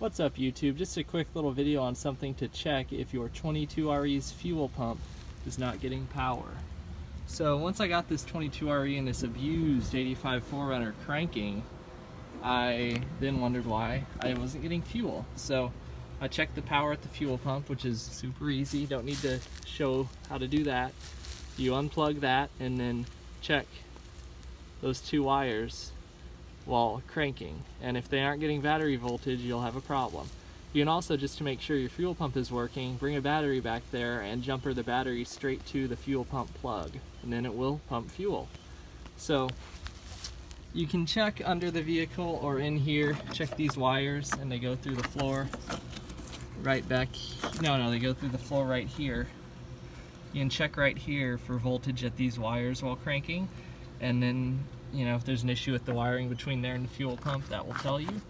What's up YouTube? Just a quick little video on something to check if your 22RE's fuel pump is not getting power. So once I got this 22RE and this abused 85 4Runner cranking, I then wondered why I wasn't getting fuel. So I checked the power at the fuel pump, which is super easy. Don't need to show how to do that. You unplug that and then check those two wires while cranking. And if they aren't getting battery voltage, you'll have a problem. You can also, just to make sure your fuel pump is working, bring a battery back there and jumper the battery straight to the fuel pump plug, and then it will pump fuel. So you can check under the vehicle or in here, check these wires, and they go through the floor right back, no, no, they go through the floor right here. You can check right here for voltage at these wires while cranking, and then you know, if there's an issue with the wiring between there and the fuel pump, that will tell you.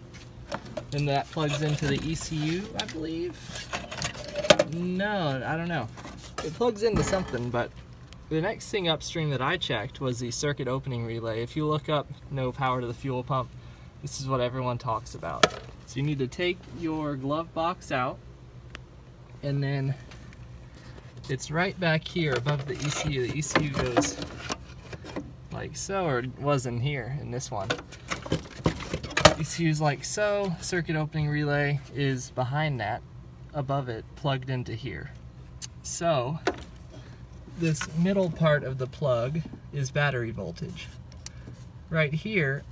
Then that plugs into the ECU, I believe. No, I don't know. It plugs into something, but the next thing upstream that I checked was the circuit opening relay. If you look up no power to the fuel pump, this is what everyone talks about. So you need to take your glove box out and then it's right back here above the ECU. The ECU goes like so, or was in here in this one. ECU's like so, circuit opening relay is behind that, above it, plugged into here. So, this middle part of the plug is battery voltage. Right here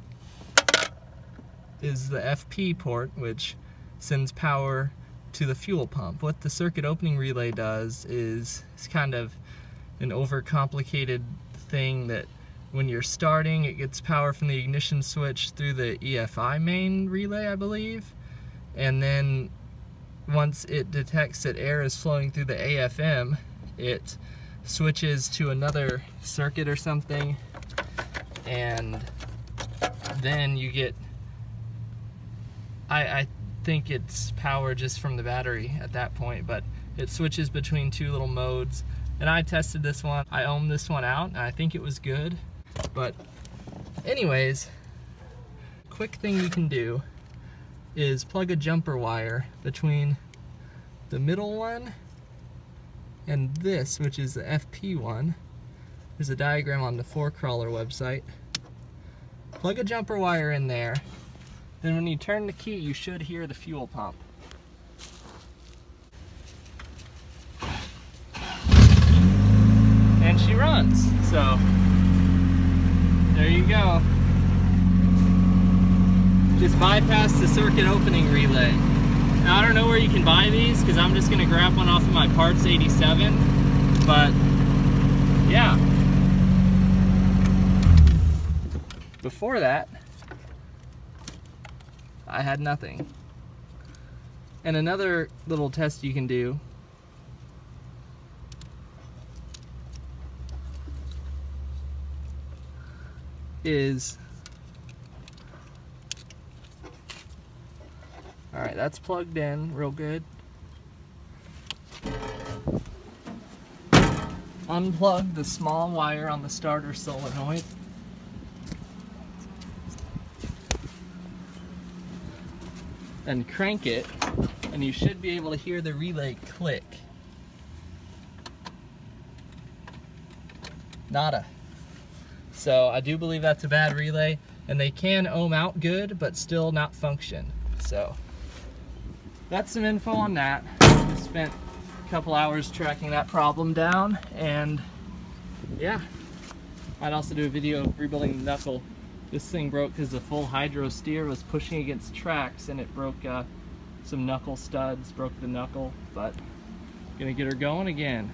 is the FP port, which sends power to the fuel pump. What the circuit opening relay does is it's kind of an overcomplicated thing that when you're starting, it gets power from the ignition switch through the EFI main relay, I believe. And then once it detects that air is flowing through the AFM, it switches to another circuit or something. And then you get, I, I think it's power just from the battery at that point, but it switches between two little modes. And I tested this one, I ohmed this one out, and I think it was good. But anyways, quick thing you can do is plug a jumper wire between the middle one and this, which is the FP one. There's a diagram on the 4Crawler website. Plug a jumper wire in there, then when you turn the key, you should hear the fuel pump. And she runs, so there you go. Just bypass the circuit opening relay. Now I don't know where you can buy these because I'm just gonna grab one off of my Parts 87, but yeah. Before that, I had nothing. And another little test you can do is all right that's plugged in real good. Unplug the small wire on the starter solenoid. And crank it and you should be able to hear the relay click. Nada so I do believe that's a bad relay and they can ohm out good, but still not function. So that's some info on that. Just spent a couple hours tracking that problem down and yeah. I'd also do a video of rebuilding the knuckle. This thing broke because the full hydro steer was pushing against tracks and it broke uh, some knuckle studs, broke the knuckle, but gonna get her going again.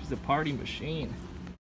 She's a party machine.